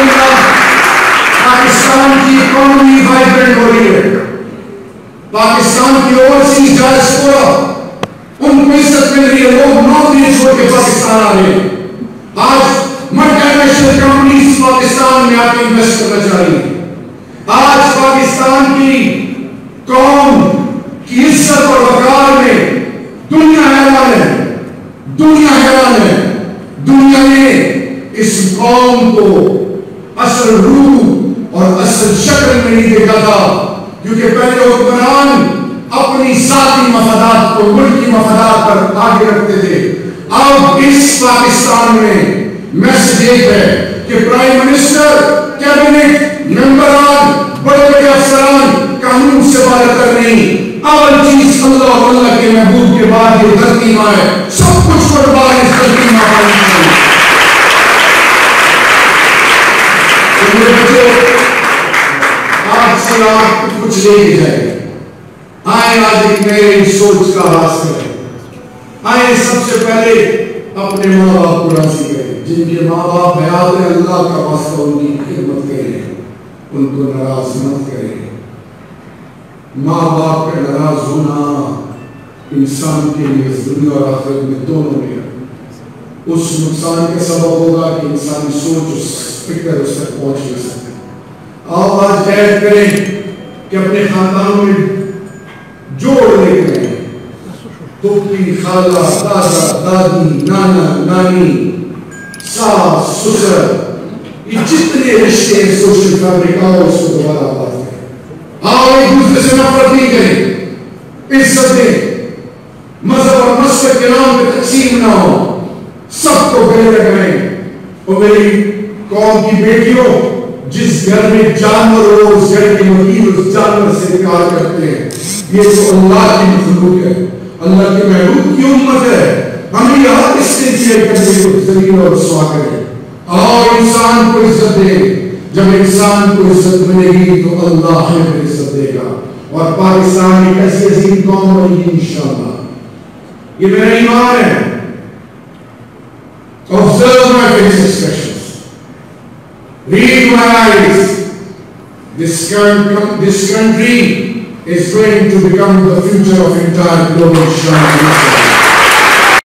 الحمدللہ پاکستان کی economy vibrant ہو رہی ہے۔ پاکستان کی اور سی ڈائسپورا ان کو عزت مل رہی ہے۔ لوگ نوکری چھوڑ کے پاکستان آ رہے ہیں۔ آج ملٹی نیشنل کمپنیز پاکستان میں آ کے انویسٹ کرنا چاہ رہی ہیں۔ آج پاکستان کی قوم کی عزت اور وقار میں دنیا حیران ہے۔ دنیا حیران ہے۔ دنیا نے اس قوم کو اصل روح اور اصل شکل میں نہیں دیکھا تھا، کیونکہ پہلے حکمران اپنی ذاتی مفادات کو ملکی مفادات پر آگے رکھتے تھے۔ اب اس پاکستان میں میسج ایک ہے کہ پرائم منسٹر، کیبنٹ، ممبران، بڑے بڑے افسران، قانون سے بات کر نہیں۔ اول چیز اللہ اللہ کے محبوب کے بعد یہ دھرتی ماں ہے سب کچھ قربان اس دھرتی ماں پر میرے بچے آج سے آپ کچھ لے کے جائیں آئیں آج ایک نئے سوچ کا راس کریں آئیں سب سے پہلے اپنے ماں باپ کو راضی کریں جن کے ماں باپ حیات اللہ کا واسطہ ان کی خدمت کریں ان کو ناراض مت کریں ماں باپ کا ناراض ہونا انسان کے لیے دنیا اور آخرت میں دونوں میں اس نقصان کا سبب ہوگا کہ انسانی سوچ اس فکر اس تک پہنچ نہیں سکتے آؤ آج عید کریں کہ اپنے خاندانوں میں جوڑ لے کریں پھپھی خالہ، دادا، دادی، نانا، نانی، ساس، سسر، یہ جتنے رشتے ہیں سوشل فیبرک آؤ اس کو دوبارہ آباد کریں۔ آؤ ایک دوسرے سے نفرت نہیں کریں۔ عزت دیں مذہب اور مسجد کے نام پہ تقسیم سب کو گلے لگائیں اور میری قوم کی بیٹیوں، جس گھر میں جانور ہو اس گھر کے وکیل اس جانور سے انکار کرتے ہیں، یہ تو اللہ کی مخلوق ہے۔ اللہ کے محبوب کی امت ہے۔ ہمیں یہاں اس سے جی چیئر کرنے کو زمین اور رسوا کرے اور انسان کو عزت دے جب انسان کو عزت ملے گی تو اللہ ہمیں عزت دے گا۔ اور پاکستان ایک ایسی عظیم قوم بنے گی انشاءاللہ۔ یہ میرا ایمان ہے۔ Read. This, country is going to become the future of entire global Islam.